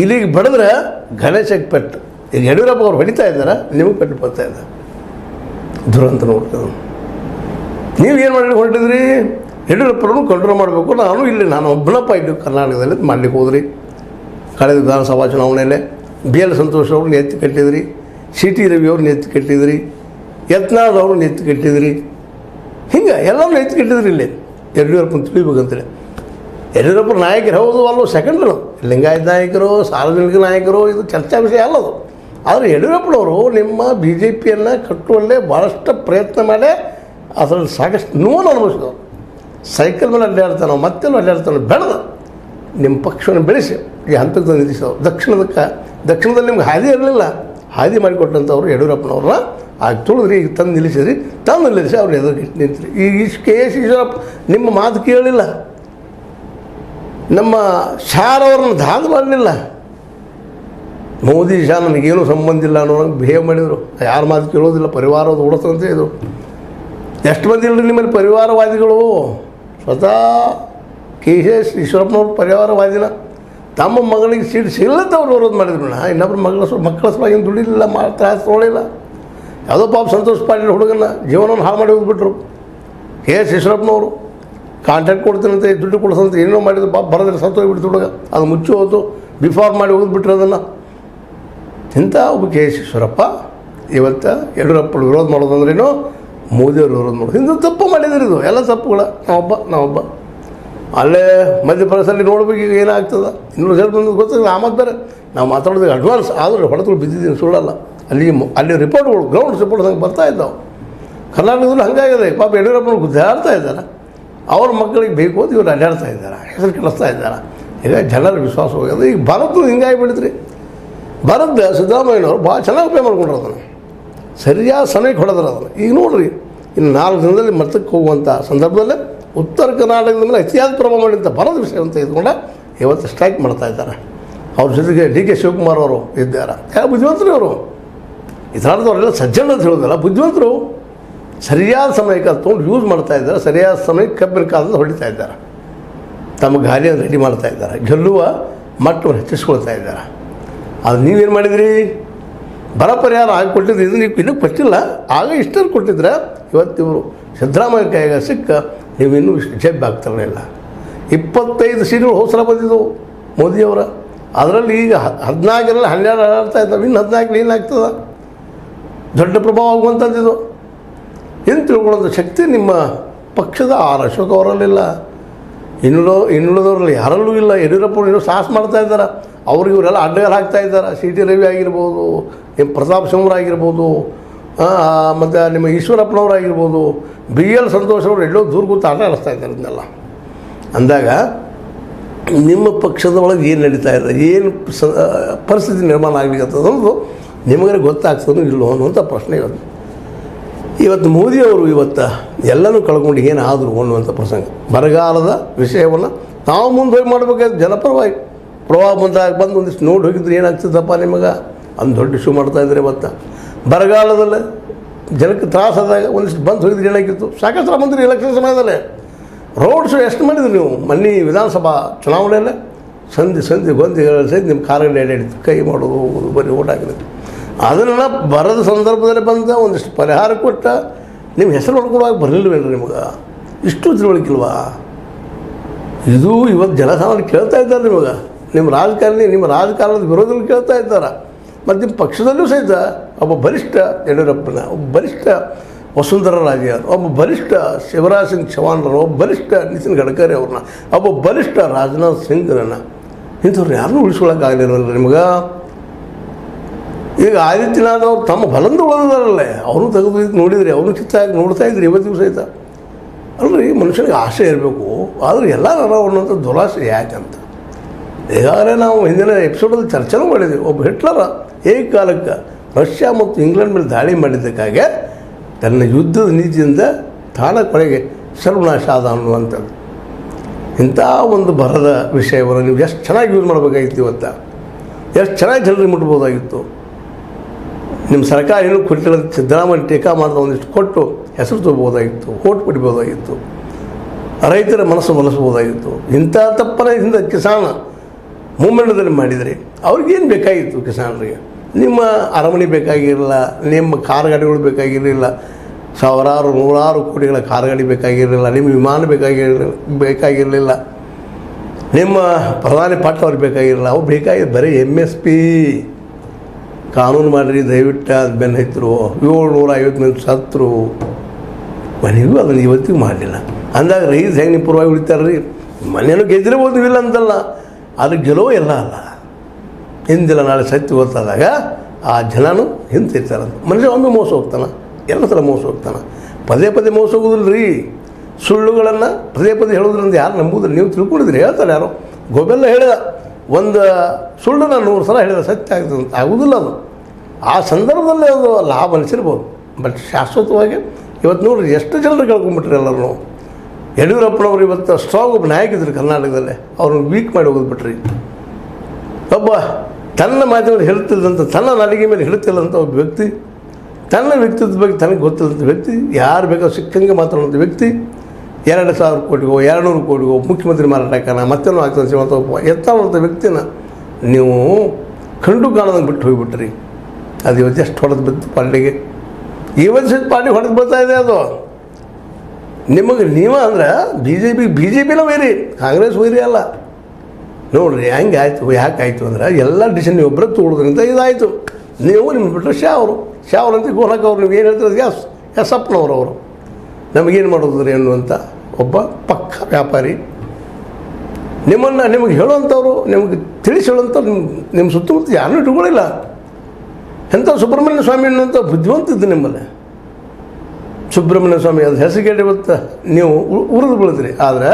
ಇಲ್ಲಿಗೆ ಬಡಿದ್ರೆ ಗಣೇಶಕ್ಕೆ ಪೆಟ್ಟು. ಈಗ ಯಡಿಯೂರಪ್ಪ ಅವ್ರು ಹೊಡಿತಾ ಇದ್ದಾರೆ? ನಿಮಗೆ ಪೆಟ್ಟು ಬರ್ತಾ ಇದ್ದಾರೆ? ದುರಂತ ನೀವು ಏನು ಮಾಡಿ ಹೊರಟಿದ್ರಿ? ಯಡಿಯೂರಪ್ಪರನ್ನು ಕಂಟ್ರೋಲ್ ಮಾಡಬೇಕು. ನಾನು ಇಲ್ಲಿ, ನಾನು ಒಬ್ಬನಪ್ಪ ಇದ್ದು ಕರ್ನಾಟಕದಲ್ಲಿ ಮಾಡಲಿಕ್ಕೆ ಹೋದ್ರಿ. ಕಳೆದ ವಿಧಾನಸಭಾ ಚುನಾವಣೆಯಲ್ಲೇ ಬಿ ಎಲ್ ಸಂತೋಷ್ ಅವ್ರನ್ನ ಎತ್ತಿ ಕಟ್ಟಿದ್ರಿ. ಸಿ ಟಿ ರವಿ ಅವ್ರನ್ನ ಎತ್ತಿ ಕಟ್ಟಿದ್ರಿ. ಯತ್ನಾಳ್ ಅವ್ರನ್ನ ಎತ್ತಿ ಕಟ್ಟಿದ್ರಿ. ಹಿಂಗೆ ಎಲ್ಲರನ್ನೂ ಎತ್ತಿ ಕಟ್ಟಿದ್ರಿ ಇಲ್ಲಿ. ಯಡಿಯೂರಪ್ಪನ ತಿಳಿಬೇಕಂತೇಳಿ. ಯಡಿಯೂರಪ್ಪ ನಾಯಕರು ಹೌದು ಅಲ್ಲೋ ಸೆಕೆಂಡ್ರು ಲಿಂಗಾಯತ ನಾಯಕರು, ಸಾರ್ವಜನಿಕ ನಾಯಕರು, ಇದು ಚರ್ಚಾ ವಿಷಯ ಅಲ್ಲದು ಆದರೆ ಯಡಿಯೂರಪ್ಪನವರು ನಿಮ್ಮ ಬಿ ಜೆ ಪಿಯನ್ನು ಕಟ್ಟುವಲ್ಲೇ ಭಾಳಷ್ಟು ಪ್ರಯತ್ನ ಮಾಡಿ ಅದರಲ್ಲಿ ಸಾಕಷ್ಟು ನೋವನ್ನು ಅನುಭವಿಸಿದವು ಸೈಕಲ್ ಮೇಲೆ ಅಡ್ಡಾಡ್ತಾನೋ ಮತ್ತೆಲ್ಲೂ ಅಡ್ಡಾಡ್ತಾನೋ, ಬೆಳೆದು. ನಿಮ್ಮ ಪಕ್ಷವನ್ನು ಬೆಳೆಸಿ, ಈ ಹಂತಕ್ಕೆ ತಂದು ನಿಲ್ಲಿಸಿದವರು. ದಕ್ಷಿಣದಕ್ಕೆ, ದಕ್ಷಿಣದಲ್ಲಿ ನಿಮ್ಗೆ ಹಾದಿ ಇರಲಿಲ್ಲ. ಹಾದಿ ಮಾಡಿಕೊಟ್ಟಂಥವ್ರು ಯಡಿಯೂರಪ್ಪನವ್ರನ್ನ ಆಗ ತುಳಿದ್ರಿ, ಈಗ ತಂದು ನಿಲ್ಲಿಸಿದ್ರಿ. ತಂದು ನಿಲ್ಲಿಸಿ ಅವ್ರು ಎದುರು ನಿಂತ್ರಿ. ಈಗ ಇಷ್ಟು ಕೆ ಎಸ್ ಈಶ್ವರಪ್ಪ, ನಿಮ್ಮ ಮಾತು ಕೇಳಲಿಲ್ಲ. ನಮ್ಮ ಶಾರ್ ಅವ್ರನ್ನ ಮಾಡಲಿಲ್ಲ ಮೋದಿ ಶಾ ನನಗೇನು ಸಂಬಂಧ ಇಲ್ಲ ಅನ್ನೋ ಬಿಹೇವ್ ಮಾಡಿದರು. ಯಾರು ಮಾತು ಕೇಳೋದಿಲ್ಲ ಪರಿವಾರದ ಓಡಿಸ್ತಂತೆ ಇದು. ಎಷ್ಟು ಮಂದಿ ಇಲ್ಲರಿ ನಿಮ್ಮಲ್ಲಿ ಪರಿವಾರವಾದಿಗಳು? ಸ್ವತಃ ಕೆ ಎಸ್ ಈಶ್ವರಪ್ಪನವ್ರು ಪರಿವಾರವಾದಿನ. ತಮ್ಮ ಮಗಳಿಗೆ ಸೀಟ್ ಸಿಗಲ್ಲದವ್ರು ವಿರೋಧ ಮಾಡಿದ್ರು. ನಾ ಇನ್ನೊಬ್ರು ಮಗಳ ಸು, ಮಕ್ಕಳ ಸಲುವಾಗಿ ದುಡಿಲಿಲ್ಲ, ಮಾ, ತ್ರಾಸ ತೊಗೊಳಿಲ್ಲ. ಯಾವುದೋ ಪಾಪ ಸಂತೋಷ ಪಾಟೀಲ್ ಹುಡುಗನ ಜೀವನವನ್ನು ಹಾಳು ಮಾಡಿ ಹೋಗ್ಬಿಟ್ರು. ಕೆ ಎಸ್ ಈಶ್ವರಪ್ಪನವರು. ಕಾಂಟ್ಯಾಕ್ಟ್ ಕೊಡ್ತೀನಂತೆ, ದುಡ್ಡು ಕೊಡ್ಸಂತ ಏನೋ ಮಾಡಿದ್ರು ಬಾ ಬರೋದ್ರೆ ಸತ್ತು ಹೋಗ್ಬಿಡ್ತು ಹುಡುಗ. ಅದು ಮುಚ್ಚಿ ಹೋತು ಬಿಫಾರ್ ಮಾಡಿ ಹೋಗಿದ್ಬಿಟ್ರೆ ಅದನ್ನು. ಇಂಥ ಒಬ್ಬ ಕೆ ಎಸ್ ಈಶ್ವರಪ್ಪ, ಇವತ್ತು ಯಡಿಯೂರಪ್ಪ ವಿರೋಧ ಮಾಡೋದಂದ್ರೇನು? ಮೋದಿಯವರು ವಿರೋಧ ಮಾಡೋದು. ಇಂಥ ತಪ್ಪು ಮಾಡಿದ್ರು ಇದು. ಎಲ್ಲ ತಪ್ಪುಗಳ. ನಾವೊಬ್ಬ ನಾವೊಬ್ಬ. ಅಲ್ಲೇ ಮಧ್ಯಪ್ರದೇಶದಲ್ಲಿ ನೋಡ್ಬೇಕು ಈಗ ಏನಾಗ್ತದೆ. ಇನ್ನೂರು ಸೇರಿ ಬಂದು ಗೊತ್ತಿಲ್ಲ ಆಮದು ಬೇರೆ. ನಾವು ಮಾತಾಡೋದು ಅಡ್ವಾನ್ಸ್ ಆದರೂ ಹೊಡೆದ್ರು ಬಿದ್ದಿದ್ದೀನಿ ಸುಳ್ಳಲ್ಲ. ಅಲ್ಲಿ ಅಲ್ಲಿ ರಿಪೋರ್ಟ್ಗಳು ಗ್ರೌಂಡ್ ರಿಪೋರ್ಟ್ ಹಂಗೆ ಬರ್ತಾ ಇದ್ದಾವೆ. ಕರ್ನಾಟಕದಲ್ಲಿ ಹಂಗಾಗಿದೆ. ಪಾಪ ಯಡಿಯೂರಪ್ಪನ ಗುದ್ದಾಡ್ತಾ ಇದ್ದಾರೆ. ಅವ್ರ ಮಕ್ಕಳಿಗೆ ಬೇಕು ಅಂತ ಇವ್ರು ಅಡ್ಡಾಡ್ತಾ ಇದ್ದಾರೆ, ಹೆಸರು ಕಳಿಸ್ತಾ ಇದ್ದಾರೆ. ಈಗ ಜನರ ವಿಶ್ವಾಸ ಹೋಗೋದು ಈಗ ಭಾರತದ ಹಿಂಗಾಗಿ ಬಿಡಿದ್ರಿ ಭಾರತ ಸಿದ್ದರಾಮಯ್ಯನವರು ಭಾಳ ಚೆನ್ನಾಗಿ ಉಪಯೋಗ ಮಾಡ್ಕೊಂಡ್ರು ಅದನ್ನು. ಸರಿಯಾದ ಸಮಯಕ್ಕೆ ಹೊಡೆದ್ರೆ ಅದನ್ನು. ಈಗ ನೋಡ್ರಿ, ಇನ್ನು ನಾಲ್ಕು ದಿನದಲ್ಲಿ ಮರ್ತಕ್ಕೆ ಹೋಗುವಂಥ ಸಂದರ್ಭದಲ್ಲಿ ಉತ್ತರ ಕರ್ನಾಟಕದ ಮೇಲೆ ಅತಿಯಾದ ಪ್ರಭಾವ ಮಾಡಿದಂಥ ವಿಷಯ ಅಂತ ಇದ್ಕೊಂಡ ಇವತ್ತು ಸ್ಟ್ರೈಕ್ ಮಾಡ್ತಾ ಇದ್ದಾರೆ. ಅವ್ರ ಜೊತೆಗೆ ಡಿ ಕೆ ಶಿವಕುಮಾರ್ ಅವರು ಇದ್ದಾರೆ. ಯಾಕೆ ಬುದ್ಧಿವಂತರು ಅವರು ಇದರದವರೆಲ್ಲ ಸಜ್ಜನ ಅಂತ ಹೇಳೋದಲ್ಲ, ಬುದ್ಧಿವಂತರು ಸರಿಯಾದ ಸಮಯಕ್ಕೆ ಅದು ತೊಗೊಂಡು ಯೂಸ್ ಮಾಡ್ತಾ ಇದ್ದಾರೆ, ಸರಿಯಾದ ಸಮಯಕ್ಕೆ ಕಬ್ಬಿನ ಕಾಲದಲ್ಲಿ ಹೊಡಿತಾ ಇದ್ದಾರೆ. ತಮ್ಮ ಗಾಲಿಯನ್ನು ರೆಡಿ ಮಾಡ್ತಾ ಇದ್ದಾರೆ. ಗೆಲ್ಲುವ ಮಟ್ಟವನ್ನು ಹೆಚ್ಚಿಸ್ಕೊಳ್ತಾ ಇದ್ದಾರೆ. ಅದು ನೀವೇನು ಮಾಡಿದ್ರಿ? ಬರ ಪರಿಹಾರ ಆಗಿ ಕೊಟ್ಟಿದ್ದು ಇದು ನೀವು ಇನ್ನೂ ಕೊಟ್ಟಿಲ್ಲ. ಆಗ ಇಷ್ಟನ್ನು ಕೊಟ್ಟಿದ್ರೆ ಇವತ್ತು ಇವರು ಸಿದ್ದರಾಮಯ್ಯ ಕೈಯಾಗ ಸಿಕ್ಕ ನೀವು ಇನ್ನೂ ಜಬ್ಬೆ ಆಗ್ತಿರಲಿಲ್ಲ ಇಪ್ಪತ್ತೈದು ಸೀಟುಗಳು ಹೋಸಲ ಬಂದಿದ್ದವು ಮೋದಿಯವರ ಅದರಲ್ಲಿ ಈಗ ಹದಿನಾಲ್ಕರಲ್ಲಿ ಹನ್ನೆರಡು ಆಡ್ತಾ ಇದ್ದಾವೆ. ಇನ್ನು ಹದಿನಾಲ್ಕು ಏನಾಗ್ತದೆ? ದೊಡ್ಡ ಪ್ರಭಾವ ಆಗುವಂಥದ್ದು ಇದು. ಏನು ತಿಳ್ಕೊಳ್ಳೋದು ಶಕ್ತಿ ನಿಮ್ಮ ಪಕ್ಷದ ಆರ್ ಅಶೋಕ್ ಅವರಲ್ಲಿಲ್ಲ ಇನ್ನುಳೋ, ಇನ್ನುಳಿದವರಲ್ಲಿ ಯಾರಲ್ಲೂ ಇಲ್ಲ. ಯಡಿಯೂರಪ್ಪ ಏನೋ ಸಾಹಸ ಮಾಡ್ತಾ ಇದ್ದಾರೆ? ಅವ್ರು ಇವರೆಲ್ಲ ಅಡ್ಡಗಾರ ಹಾಕ್ತಾ ಇದ್ದಾರೆ? ಸಿ ಟಿ ರವಿ ಆಗಿರ್ಬೋದು, ಎಂ ಪ್ರತಾಪ್ ಆಗಿರ್ಬೋದು ಮತ್ತು ನಿಮ್ಮ ಈಶ್ವರಪ್ಪನವ್ರು ಆಗಿರ್ಬೋದು ಬಿ ಎಲ್ ಸಂತೋಷ್ ಅವರು ಎಲ್ಲೋ ದೂರ ಕೂತು ಆಟ ಆಡಿಸ್ತಾ ಇದ್ದಾರೆ ಇದನ್ನೆಲ್ಲ. ಅಂದಾಗ ನಿಮ್ಮ ಪಕ್ಷದ ಒಳಗೆ ಏನು ನಡೀತಾ ಇದೆ? ಏನು ಪರಿಸ್ಥಿತಿ ನಿರ್ಮಾಣ ಆಗ್ಲಿಕ್ಕೆ ಅನ್ನೋದು ನಿಮಗೆ ಗೊತ್ತಾಗ್ತದೋ ಇಲ್ಲೋ ಅನ್ನುವಂಥ ಪ್ರಶ್ನೆ ಇವತ್ತು ಇವತ್ತು ಮೋದಿಯವರು ಇವತ್ತು ಎಲ್ಲನೂ ಕಳ್ಕೊಂಡು ಏನಾದರೂ ಅನ್ನುವಂಥ ಪ್ರಸಂಗ. ಬರಗಾಲದ ವಿಷಯವನ್ನು ನಾವು ಮುಂದೆ ಹೋಗಿ ಮಾಡಬೇಕಾದ್ರೆ ಜನಪರವಾಗಿ ಪ್ರವಾಹ ಬಂದಾಗ ಬಂದು ಒಂದಿಷ್ಟು ನೋಡಿ ಹೋಗಿದ್ರೆ ಏನಾಗ್ತದಪ್ಪ ನಿಮಗೆ? ಅಂದು ದೊಡ್ಡ ಇಶ್ಯೂ ಮಾಡ್ತಾ ಇದ್ದಾರೆ ಇವತ್ತು. ಬರಗಾಲದಲ್ಲಿ ಜನಕ್ಕೆ ತ್ರಾಸಾದಾಗ ಒಂದಿಷ್ಟು ಬಂದು ಹೋಗಿದ್ರೆ ಏನಾಗಿತ್ತು? ಸಾಕಷ್ಟು ಬಂದಿರಿ ಎಲೆಕ್ಷನ್ ಸಮಯದಲ್ಲೇ. ರೋಡ್ ಶೋ ಎಷ್ಟು ಮಾಡಿದ್ರಿ ನೀವು? ಮೊನ್ನೆ ವಿಧಾನಸಭಾ ಚುನಾವಣೆಯಲ್ಲೇ? ಸಂಧಿ ಸಂಧಿ, ಗೊಂದಿ ಸೇರಿ ನಿಮ್ಮ ಕಾರಲ್ಲಿ ಎಡೆ ಕೈ ಮಾಡೋದು ಹೋಗೋದು ಬರೀ ಓಟ್ ಹಾಕಿದ್ರು. ಅದನ್ನು ಬರದ ಸಂದರ್ಭದಲ್ಲಿ ಬಂದ ಒಂದಿಷ್ಟು ಪರಿಹಾರ ಕೊಟ್ಟ ನಿಮ್ಮ ಹೆಸರು ಹೊಡ್ಕೊಳ್ಳೋಕೆ ಬರಲಿಲ್ವೇನು ನಿಮಗೆ? ಇಷ್ಟು ತಿಳುವಳಿಕಿಲ್ವಾ ಇದು ಇವತ್ತು ಜನಸಾಮಾನ್ಯ ಕೇಳ್ತಾ ಇದ್ದಾರೆ ನಿಮಗೆ. ನಿಮ್ಮ ರಾಜಕಾರಣಿ, ನಿಮ್ಮ ರಾಜಕಾರಣದ ವಿರೋಧದಲ್ಲಿ ಕೇಳ್ತಾ ಇದ್ದಾರೆ. ಮತ್ತು ನಿಮ್ಮ ಪಕ್ಷದಲ್ಲೂ ಸಹಿತ ಒಬ್ಬ ಬಲಿಷ್ಠ ಯಡಿಯೂರಪ್ಪನ, ಒಬ್ಬ ಬಲಿಷ್ಠ ವಸುಂಧರಾ ರಾಜೆ ಅವರು, ಒಬ್ಬ ಬಲಿಷ್ಠ ಶಿವರಾಜ್ ಸಿಂಗ್ ಚೌಹಾಣ್ರನ್ನು ಒಬ್ಬ ಬಲಿಷ್ಠ ನಿತಿನ್ ಗಡ್ಕರಿ ಅವ್ರನ್ನ, ಒಬ್ಬ ಬಲಿಷ್ಠ ರಾಜನಾಥ್ ಸಿಂಗ್ರನ್ನ ಇಂಥವ್ರು ಯಾರನ್ನೂ ಉಳಿಸ್ಕೊಳಕ್ಕಾಗಲಿಲ್ವಲ್ಲ ನಿಮ್ಗೆ? ಈಗ ಆದಿತ್ಯನಾಥ್ ಅವ್ರು ತಮ್ಮ ಬಲಂದು ಉಳಿದಾರಲ್ಲೇ ಅವರು ತೆಗೆದು ನೋಡಿದ್ರಿ, ಅವರು ಚಿತ್ತ ನೋಡ್ತಾ ಇದ್ರಿ ಇವತ್ತಿಗೂ ಸಹಿತ. ಅಲ್ರಿ, ಮನುಷ್ಯನಿಗೆ ಆಸೆ ಇರಬೇಕು. ಆದರೆ ಎಲ್ಲ ಅನ್ನೋಂಥ ದುರಾಸೆ ಯಾಕಂತ? ಈಗಾಗಲೇ ನಾವು ಹಿಂದಿನ ಎಪಿಸೋಡಲ್ಲಿ ಚರ್ಚೆನೂ ಮಾಡಿದ್ವಿ. ಒಬ್ಬ ಹಿಟ್ಲರ ಏಕಕಾಲಕ್ಕೆ ರಷ್ಯಾ ಮತ್ತು ಇಂಗ್ಲೆಂಡ್ ಮೇಲೆ ದಾಳಿ ಮಾಡಿದ್ದಕ್ಕಾಗೆ ತನ್ನ ಯುದ್ಧದ ನೀತಿಯಿಂದ ತಾನ ಕೊನೆಗೆ ಸರ್ವನಾಶ ಆದ ಅನ್ನುವಂಥದ್ದು. ಇಂಥ ಒಂದು ಬರದ ವಿಷಯವನ್ನು ನೀವು ಎಷ್ಟು ಚೆನ್ನಾಗಿ ಯೂಸ್ ಮಾಡಬೇಕಾಗಿತ್ತು ಇವತ್ತು? ಎಷ್ಟು ಚೆನ್ನಾಗಿ ಜನರಿಗೆ ಮುಟ್ಬೋದಾಗಿತ್ತು? ನಿಮ್ಮ ಸರ್ಕಾರ ಏನು ಕೊಟ್ಟಿಲ್ಲ ಸಿದ್ದರಾಮಯ್ಯ ಟೀಕಾ ಮಾತ್ರ ಒಂದಿಷ್ಟು ಕೊಟ್ಟು ಹೆಸರು ತಗೋಬೋದಾಗಿತ್ತು, ಓಟ್ ಪಡಿಬೋದಾಗಿತ್ತು, ರೈತರ ಮನಸ್ಸು ಮನಸ್ಬೋದಾಗಿತ್ತು. ಇಂಥ ತಪ್ಪನ ಹಿಂದೆ ಕಿಸಾನ ಮುಂಬಣ್ಣದಲ್ಲಿ ಮಾಡಿದರೆ ಅವ್ರಿಗೇನು ಬೇಕಾಗಿತ್ತು ಕಿಸಾನರಿಗೆ? ನಿಮ್ಮ ಅರಮನೆ ಬೇಕಾಗಿರಲಿಲ್ಲ, ನಿಮ್ಮ ಕಾರ್ ಗಾಡಿಗಳು ಬೇಕಾಗಿರಲಿಲ್ಲ, ಸಾವಿರಾರು, ನೂರಾರು ಕೋಟಿಗಳ ಕಾರ್ ಗಾಡಿ ಬೇಕಾಗಿರಲಿಲ್ಲ, ನಿಮ್ಮ ವಿಮಾನ ಬೇಕಾಗಿರಲಿಲ್ಲ ಬೇಕಾಗಿರಲಿಲ್ಲ, ನಿಮ್ಮ ಪ್ರಧಾನಿ ಪಾಠ ಅವ್ರಿಗೆ ಬೇಕಾಗಿರಲಿಲ್ಲ ಅವು ಬೇಕಾಗಿದ್ದು ಬರೀ ಎಂ ಎಸ್ ಪಿ ಕಾನೂನು ಮಾಡಿರಿ, ದಯವಿಟ್ಟು ಅದು ಬೆನ್ನ ಹತ್ತರು ಏಳ್ನೂರ ಐವತ್ತು ಮಂದಿ ಸತ್ರು. ಮನೆಗೂ ಅದನ್ನು ಇವತ್ತಿಗೂ ಮಾಡಲಿಲ್ಲ. ಅಂದಾಗ ರೈಸ್ ಹೆಂಗೆ ನಿಪುರವಾಗಿ ಪರವಾಗಿ ಉಳಿತಾರೆ ರೀ ಮನೇನು ಗೆದ್ದಿರ್ಬೋದು ಇಲ್ಲ ಅಂತಲ್ಲ. ಅದು ಗೆಲುವು ಎಲ್ಲ ಅಲ್ಲ. ಹಿಂದಿಲ್ಲ ನಾಳೆ ಸತ್ತು ಗೊತ್ತಾದಾಗ ಆ ಜನನು ಹಿಂತಿರ್ತಾರೆ ಮನುಷ್ಯ ಒಮ್ಮೆ ಮೋಸ ಹೋಗ್ತಾನೆ ಎಲ್ಲ ಥರ ಮೋಸ ಹೋಗ್ತಾನೆ. ಪದೇ ಪದೇ ಮೋಸ ಹೋಗೋದಿಲ್ಲ ರೀ ಸುಳ್ಳುಗಳನ್ನು ಪದೇ ಪದೇ ಹೇಳೋದ್ರಿಂದ ಯಾರು ನಂಬುದಿಲ್ಲ. ನೀವು ತಿಳ್ಕೊಂಡಿದ್ರಿ ಹೇಳ್ತಾರೆ ಯಾರು. ಗೋಬೆಲ್ಲ ಹೇಳಿದ. ಒಂದು ಸುಳ್ಳು ನಾನು ನೂರು ಸಲ ಹೇಳಿದ ಸತ್ಯ ಆಗ್ತದೆ ಅಂತ ಆಗುವುದಿಲ್ಲ ಅದು. ಆ ಸಂದರ್ಭದಲ್ಲಿ ಅದು ಲಾಭ ಅನಿಸಿರ್ಬೋದು. ಬಟ್ ಶಾಶ್ವತವಾಗಿ ಇವತ್ತು ನೋಡ್ರಿ, ಎಷ್ಟು ಜನರು ಕಳ್ಕೊಂಡ್ಬಿಟ್ರಿ ಎಲ್ಲರೂ. ಯಡಿಯೂರಪ್ಪನವರು ಇವತ್ತು ಸ್ಟ್ರಾಂಗ್ ಒಬ್ಬ ನಾಯಕ ಇದ್ರು ಕರ್ನಾಟಕದಲ್ಲಿ. ಅವ್ರನ್ನ ವೀಕ್ ಮಾಡಿ ಹೋಗಿದ್ಬಿಟ್ರಿ ಒಬ್ಬ ತನ್ನ ಮಾಧ್ಯಮದಲ್ಲಿ ಹೇಳ್ತಿಲ್ಲದಂಥ ತನ್ನ ನಡಿಗೆ ಮೇಲೆ ಹೇಳ್ತಿಲ್ಲದಂಥ ಒಬ್ಬ ವ್ಯಕ್ತಿ, ತನ್ನ ವ್ಯಕ್ತಿತ್ವದ ಬಗ್ಗೆ ತನಗೆ ಗೊತ್ತಿಲ್ಲದಂಥ ವ್ಯಕ್ತಿ, ಯಾರು ಬೇಕಾದ್ರೂ ಸಿಕ್ಕಂಗೆ ಮಾತಾಡುವಂಥ ವ್ಯಕ್ತಿ ಎರಡು ಸಾವಿರ ಕೋಟಿಗೋ ಎರಡು ನೂರು ಕೋಟಿಗೋ ಮುಖ್ಯಮಂತ್ರಿ ಮಾರಾಟಕ್ಕನ ಮತ್ತೇನೋ ಆಗ್ತದೆ ಶಿವಂತ ಒಬ್ಬ ಎತ್ತವಂಥ ವ್ಯಕ್ತಿನ ನೀವು ಕಂಡು ಕಾಣೋದಂಗೆ ಬಿಟ್ಟು ಹೋಗಿಬಿಟ್ರಿ. ಅದು ಇವತ್ತು ಎಷ್ಟು ಹೊಡೆದು ಬಿತ್ತು ಪಾರ್ಟಿಗೆ? ಇವತ್ತು ಸಹಿತ ಪಾರ್ಟಿ ಹೊಡೆದು ಬರ್ತಾ ಇದೆ ಅದು? ನಿಮಗೆ ನೀವು ಅಂದ್ರೆ B J P B J ಪಿನ ವೈರಿ, ಕಾಂಗ್ರೆಸ್ ವೈರಿ ಅಲ್ಲ. ನೋಡ್ರಿ, ಹೆಂಗೆ ಆಯಿತು, ಯಾಕೆ ಆಯಿತು ಅಂದ್ರೆ ಎಲ್ಲ ಡಿಸಿಷನ್ ನೀವು ಒಬ್ಬರೇ ತೊಗೊಳೋದ್ರಿಂದ ಇದಾಯಿತು. ನೀವು ನಿಮ್ಮ ಬಿಟ್ಟರೆ ಶಾ ಅವರು, ಶಾ ಅವ್ರಂತ ಗೋಲಕ್ ಅವ್ರು ನೀವು ಏನು ಹೇಳ್ತಾರೆ ಎಸ್ ಎಸಪ್ಪನವ್ರು ಅವರು. ನಮಗೇನು ಮಾಡೋದ್ರಿ ಅನ್ನುವಂಥ ಒಬ್ಬ ಪಕ್ಕ ವ್ಯಾಪಾರಿ. ನಿಮ್ಮನ್ನು ನಿಮಗೆ ಹೇಳುವಂಥವ್ರು, ನಿಮಗೆ ತಿಳಿಸಿ ಹೇಳುವಂಥವ್ರು ನಿಮ್ಮ ನಿಮ್ಮ ಸುತ್ತಮುತ್ತ ಯಾರನ್ನೂ ಇಟ್ಕೊಳ್ಳಿಲ್ಲ. ಎಂಥ ಸುಬ್ರಹ್ಮಣ್ಯ ಸ್ವಾಮಿ ಅನ್ನುವಂಥ ಬುದ್ಧಿವಂತ ಇದ್ದು ನಿಮ್ಮಲ್ಲಿ. ಸುಬ್ರಹ್ಮಣ್ಯ ಸ್ವಾಮಿ, ಅದು ಹೆಸರು ಇವತ್ತು ನೀವು ಉರಿದು ಬೀಳಿದ್ರಿ ಆದರೆ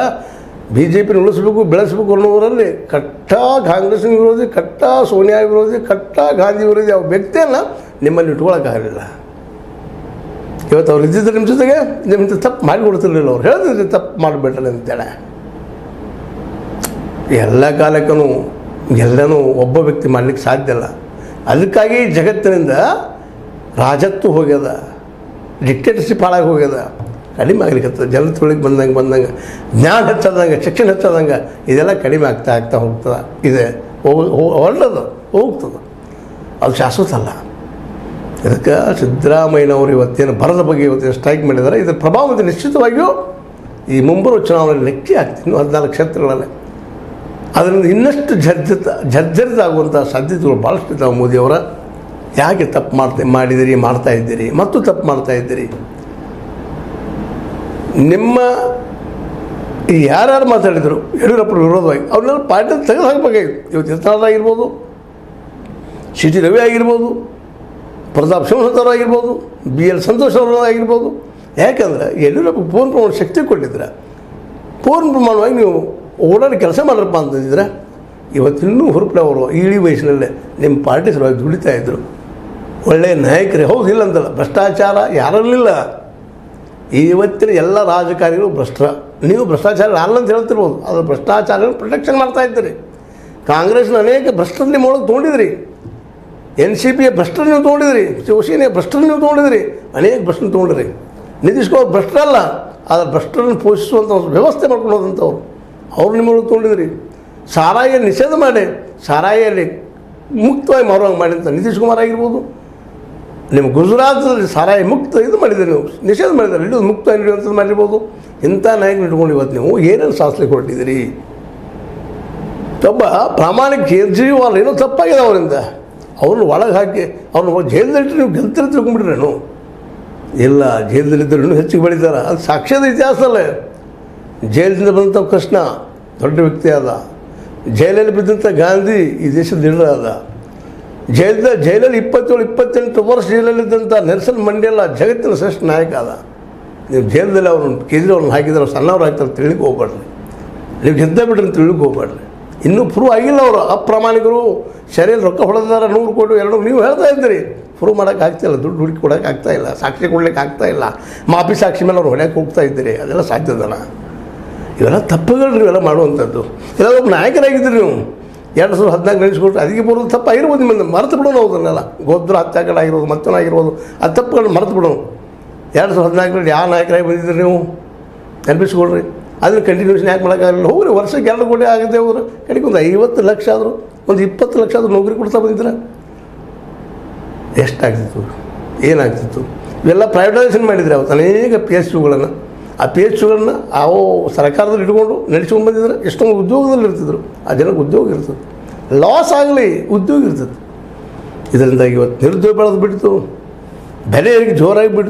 ಬಿ ಜೆ ಪಿನ ಉಳಿಸ್ಬೇಕು, ಬೆಳೆಸಬೇಕು ಅನ್ನೋದರಲ್ಲಿ ಕಟ್ಟ ಕಾಂಗ್ರೆಸ್ ವಿರೋಧಿ ಕಟ್ಟ ಸೋನಿಯಾ ವಿರೋಧಿ ಕಟ್ಟ ಗಾಂಧಿ ವಿರೋಧಿ ಯಾವ ವ್ಯಕ್ತಿಯನ್ನು ನಿಮ್ಮಲ್ಲಿ ಇಟ್ಕೊಳ್ಳೋಕ್ಕಾಗಲಿಲ್ಲ ಇವತ್ತು ಅವ್ರು ಇದ್ದಿದ್ದರೆ ನಿಮ್ಮ ಜೊತೆಗೆ ನಿಮ್ದು ತಪ್ಪು ಮಾಡಿಕೊಡ್ತಿರ್ಲಿಲ್ಲ ಅವ್ರು ಹೇಳಿದ್ರೆ ತಪ್ಪು ಮಾಡಿಬಿಟ್ರೆ ಅಂತೇಳಿ ಎಲ್ಲ ಕಾಲಕ್ಕೂ ಎಲ್ಲನೂ ಒಬ್ಬ ವ್ಯಕ್ತಿ ಮಾಡಲಿಕ್ಕೆ ಸಾಧ್ಯ ಇಲ್ಲ. ಅದಕ್ಕಾಗಿ ಜಗತ್ತಿನಿಂದ ರಾಜತ್ವ ಹೋಗ್ಯದ ಡಿಕ್ಟೇಟರ್ಶಿಪ್ ಹಾಳಾಗಿ ಹೋಗ್ಯದ. ಕಡಿಮೆ ಆಗ್ಲಿಕ್ಕೆ ಜನ ತೊಳಿಗೆ ಬಂದಂಗೆ ಬಂದಂಗೆ, ಜ್ಞಾನ ಹೆಚ್ಚಾದಂಗೆ, ಶಿಕ್ಷಣ ಹೆಚ್ಚಾದಂಗೆ ಇದೆಲ್ಲ ಕಡಿಮೆ ಆಗ್ತಾ ಆಗ್ತಾ ಹೋಗ್ತದೆ. ಇದೆ ಹೊರಡದು ಹೋಗ್ತದೆ. ಅದು ಶಾಶ್ವತ ಅಲ್ಲ. ಇದಕ್ಕೆ ಸಿದ್ದರಾಮಯ್ಯನವರು ಇವತ್ತೇನು ಬರದ ಬಗ್ಗೆ ಇವತ್ತೇನು ಸ್ಟ್ರೈಕ್ ಮಾಡಿದ್ದಾರೆ, ಇದರ ಪ್ರಭಾವ ನಿಶ್ಚಿತವಾಗಿಯೂ ಈ ಮುಂಬರುವ ಚುನಾವಣೆಯಲ್ಲಿ ಲೆಕ್ಕಿ ಆಗ್ತದೆ, ಇನ್ನು ಹದಿನಾಲ್ಕು ಕ್ಷೇತ್ರಗಳಲ್ಲಿ. ಅದರಿಂದ ಇನ್ನಷ್ಟು ಜರ್ಜರಿತ ಜರ್ಜರಿತ ಆಗುವಂಥ ಸಾಧ್ಯತೆಗಳು ಭಾಳಷ್ಟು ಇದ್ದಾವೆ ಮೋದಿಯವರ ಯಾಕೆ ತಪ್ಪು ಮಾಡ್ತಾ, ಮಾಡಿದಿರಿ, ಮಾಡ್ತಾ ಇದ್ದೀರಿ, ಮತ್ತು ತಪ್ಪು ಮಾಡ್ತಾ ಇದ್ದೀರಿ? ನಿಮ್ಮ ಯಾರ್ಯಾರು ಮಾತಾಡಿದರು ಯಡಿಯೂರಪ್ಪರ ವಿರೋಧವಾಗಿ, ಅವ್ರನ್ನೆಲ್ಲ ಪಾರ್ಟಿ ತೆಗೆದು ಹಾಕಬೇಕಾಗಿತ್ತು ಇವತ್ತು ಯತ್ನಾಳ್ ಆಗಿರ್ಬೋದು ಸಿ ಟಿ ರವಿ ಆಗಿರ್ಬೋದು ಪ್ರತಾಪ್ ಸಿಂಹದವರು ಆಗಿರ್ಬೋದು ಬಿ ಎಲ್ ಸಂತೋಷ್ ಅವರಾಗಿರ್ಬೋದು ಯಾಕಂದರೆ ಯಡಿಯೂರಪ್ಪ ಪೂರ್ಣ ಪ್ರಮಾಣ ಶಕ್ತಿ ಕೊಟ್ಟಿದ್ರೆ. ಪೂರ್ಣ ಪ್ರಮಾಣವಾಗಿ ನೀವು ಓಡಾಡಿ ಕೆಲಸ ಮಾಡ್ರಪ್ಪ ಅಂತಂದಿದ್ರೆ, ಇವತ್ತಿನ್ನೂ ಹುರುಪಡೆ ಅವರು ಇಳಿ ವಯಸ್ಸಿನಲ್ಲೇ ನಿಮ್ಮ ಪಾರ್ಟಿ ಸಲುವಾಗಿ ದುಡಿತಾ ಇದ್ದರು ಒಳ್ಳೆಯ ನಾಯಕರೇ, ಹೌದು, ಇಲ್ಲ ಅಂತಲ್ಲ, ಭ್ರಷ್ಟಾಚಾರ ಯಾರಲ್ಲಿಲ್ಲ. ಇವತ್ತಿನ ಎಲ್ಲ ರಾಜಕಾರಣಿಗಳು ಭ್ರಷ್ಟ. ನೀವು ಭ್ರಷ್ಟಾಚಾರ ಅಲ್ಲ ಅಂತ ಹೇಳ್ತಿರ್ಬೋದು ಅದು ಭ್ರಷ್ಟಾಚಾರಗಳು ಪ್ರೊಟೆಕ್ಷನ್ ಮಾಡ್ತಾ ಇದ್ದೀರಿ. ಕಾಂಗ್ರೆಸ್ನ ಅನೇಕ ಭ್ರಷ್ಟರಲ್ಲಿ ಒಳಗೆ ತೊಗೊಂಡಿದ್ರಿ ಎನ್ ಸಿ ಪಿಯ ಭ್ರಷ್ಟರು ನೀವು ತೊಗೊಂಡಿದ್ರಿ, ಶಿವಸೇನೆಯ ಭ್ರಷ್ಟರು ನೀವು ತೊಗೊಂಡಿದ್ರಿ, ಅನೇಕ ಭ್ರಷ್ಟರು ತೊಗೊಂಡಿರಿ ನಿತೀಶ್ ಕುಮಾರ್ ಭ್ರಷ್ಟರಲ್ಲ, ಆದರೆ ಭ್ರಷ್ಟರನ್ನು ಪೋಷಿಸುವಂಥ ವ್ಯವಸ್ಥೆ ಮಾಡ್ಕೊಳ್ಳೋದಂಥವ್ರು ಅವ್ರು ನಿಮ್ಮೊಳಗೆ ತೊಗೊಂಡಿದ್ರಿ. ಸಾರಾಯ ನಿಷೇಧ ಮಾಡಿ, ಸಾರಾಯಿಯಲ್ಲಿ ಮುಕ್ತವಾಗಿ ಮಾರುವಂಗೆ ಮಾಡಿದಂಥ ನಿತೀಶ್ ಕುಮಾರ್ ಆಗಿರ್ಬೋದು. ನಿಮ್ಮ ಗುಜರಾತದಲ್ಲಿ ಸಾರಾಯಿ ಮುಕ್ತ ಇದು ಮಾಡಿದ್ದೀರಿ ನೀವು, ನಿಷೇಧ ಮಾಡಿದ್ದಾರೆ ಹಿಡಿದು ಮುಕ್ತ ಹಿಡಿಯುವಂಥದ್ದು ಮಾಡಿರ್ಬೋದು. ಇಂಥ ನಾಯಕನ ಇಟ್ಕೊಂಡು ಇವತ್ತು ನೀವು ಏನೇನು ಸಾಸಲಿ ಕೊಟ್ಟಿದ್ದೀರಿ? ಒಬ್ಬ ಪ್ರಾಮಾಣಿಕ ಕೇಜ್ರಿವಾಲ್ ಏನೋ ತಪ್ಪಾಗಿದೆ ಅವರಿಂದ. ಅವ್ರನ್ನ ಒಳಗೆ ಹಾಕಿ, ಅವ್ರನ್ನ ಜೈಲಲ್ಲಿಟ್ಟು ನೀವು ಗೆಲ್ತಿರ ತಿಳ್ಕೊಂಬಿಟ್ರೇನು ಇಲ್ಲ ಜೈಲದಲ್ಲಿದ್ದರೂ ಹೆಚ್ಚಿಗೆ ಬೆಳೀತಾರೆ. ಅದು ಸಾಕ್ಷ್ಯದ ಇತಿಹಾಸದಲ್ಲೇ ಜೈಲಿಂದ ಬಂದಂಥ ಕೃಷ್ಣ ದೊಡ್ಡ ವ್ಯಕ್ತಿ ಆದ. ಜೈಲಲ್ಲಿ ಬಿದ್ದಂಥ ಗಾಂಧಿ ಈ ದೇಶದ ಲೀಡರ್ ಆದ. ಜೈಲದ, ಜೈಲಲ್ಲಿ ಇಪ್ಪತ್ತೇಳು, ಇಪ್ಪತ್ತೆಂಟು ವರ್ಷ ಜೈಲಲ್ಲಿದ್ದಂಥ ನೆಲ್ಸನ್ ಮಂಡೇಲ ಜಗತ್ತಿನ ಶ್ರೇಷ್ಠ ನಾಯಕ ಆದ. ನೀವು ಜೈಲದಲ್ಲಿ ಅವ್ರನ್ನ ಕೇಜ್ರಿವಾಲ್ನ ಹಾಕಿದ್ರೆ ಅವ್ರು ಸಣ್ಣವ್ರು ಹಾಕ್ತಾರೆ ತಿಳಿಲಿಕ್ಕೆ ಹೋಗ್ಬೇಡ್ರಿ. ನೀವು ಗೆದ್ದ ಬಿಡ್ರಿ ತಿಳಿಲಿಕ್ಕೆ ಹೋಗ್ಬೇಡ್ರಿ. ಇನ್ನೂ ಪ್ರೂವ್ ಆಗಿಲ್ಲ ಅವರು. ಅಪ್ರಾಮಾಣಿಕರು ಶರೀರ ರೊಕ್ಕ ಹೊಡೆದಾರ ನೂರು ಕೋಟಿ, ಎರಡು, ನೀವು ಹೇಳ್ತಾ ಇದ್ದೀರಿ. ಪ್ರೂವ್ ಮಾಡೋಕೆ ಆಗ್ತಾಯಿಲ್ಲ ದುಡ್ಡು ಹುಡುಕಿ ಕೊಡೋಕೆ ಇಲ್ಲ, ಸಾಕ್ಷಿ ಕೊಡ್ಲಿಕ್ಕೆ ಆಗ್ತಾ ಇಲ್ಲ. ಮಾಪಿ ಸಾಕ್ಷಿ ಮೇಲೆ ಅವ್ರು ಹೊಡೆಯಕ್ಕೆ ಹೋಗ್ತಾ ಇದ್ದೀರಿ, ಅದೆಲ್ಲ ಸಾಧ್ಯದಲ್ಲ ಇವೆಲ್ಲ ತಪ್ಪುಗಳು ನೀವೆಲ್ಲ ಮಾಡುವಂಥದ್ದು. ಇಲ್ಲ ಒಬ್ಬ ನಾಯಕರಾಗಿದ್ದೀರಿ ನೀವು. ಎರಡು ಸಾವಿರದ ಹದಿನಾಲ್ಕು ನಡೆಸ್ಕೊಟ್ಟು ಅದಕ್ಕೆ ಬರೋದು ತಪ್ಪಾಗಿರ್ಬೋದು ನಿಮ್ಮನ್ನು ಮರೆತು ಬಿಡೋಣ ಅದನ್ನೆಲ್ಲ ಗೋದ್ರ ಹತ್ಯಾಗಳಾಗಿರ್ಬೋದು, ಮತ್ತನಾಗಿರ್ಬೋದು, ಆ ತಪ್ಪುಗಳನ್ನ ಮರೆತು ಬಿಡೋಣ. ಎರಡು ಸಾವಿರದ ಹದಿನಾಲ್ಕರಲ್ಲಿ ಯಾವ ನಾಯಕರಾಗಿ ಬಂದಿದ್ದೀರಿ ನೀವು? ನೆನಪಿಸ್ಕೊಳ್ರಿ. ಅದನ್ನು ಕಂಟಿನ್ಯೂಷನ್ ಯಾಕೆ ಮಾಡೋಕ್ಕಾಗಲಿಲ್ಲ? ಹೋಗ್ರಿ, ವರ್ಷಕ್ಕೆ ಎರಡು ಕೋಟಿ ಆಗುತ್ತೆ ಅವರು ಕಡೆಗೆ ಒಂದು ಐವತ್ತು ಲಕ್ಷ ಆದರೂ, ಒಂದು ಇಪ್ಪತ್ತು ಲಕ್ಷ ಆದರೂ ನೌಕರಿ ಕೊಡ್ತಾ ಬಂದಿದ್ರೆ ಎಷ್ಟಾಗ್ತಿತ್ತು? ಏನಾಗ್ತಿತ್ತು? ಇವೆಲ್ಲ ಪ್ರೈವೇಟೈಸೇಷನ್ ಮಾಡಿದರೆ ಅವತ್ತು ಅನೇಕ ಪಿ ಎಚ್ ಯುಗಳನ್ನು ಆ ಪಿ ಎಚ್ ಯುಗಳನ್ನು ಅವು ಸರ್ಕಾರದಲ್ಲಿ ಇಟ್ಕೊಂಡು ನಡೆಸ್ಕೊಂಡು ಬಂದಿದ್ರೆ ಎಷ್ಟೊಂದು ಉದ್ಯೋಗದಲ್ಲಿ ಇರ್ತಿದ್ರು. ಆ ಜನಕ್ಕೆ ಉದ್ಯೋಗ ಇರ್ತದೆ. ಲಾಸ್ ಆಗಲಿ, ಉದ್ಯೋಗ ಇರ್ತದೆ. ಇದರಿಂದಾಗಿ ಇವತ್ತು ನಿರುದ್ಯೋಗ ಬೆಳೆದು ಬಿಡ್ತು ಬೆಲೆ ಜೋರಾಗಿ ಬಿಡ್ತು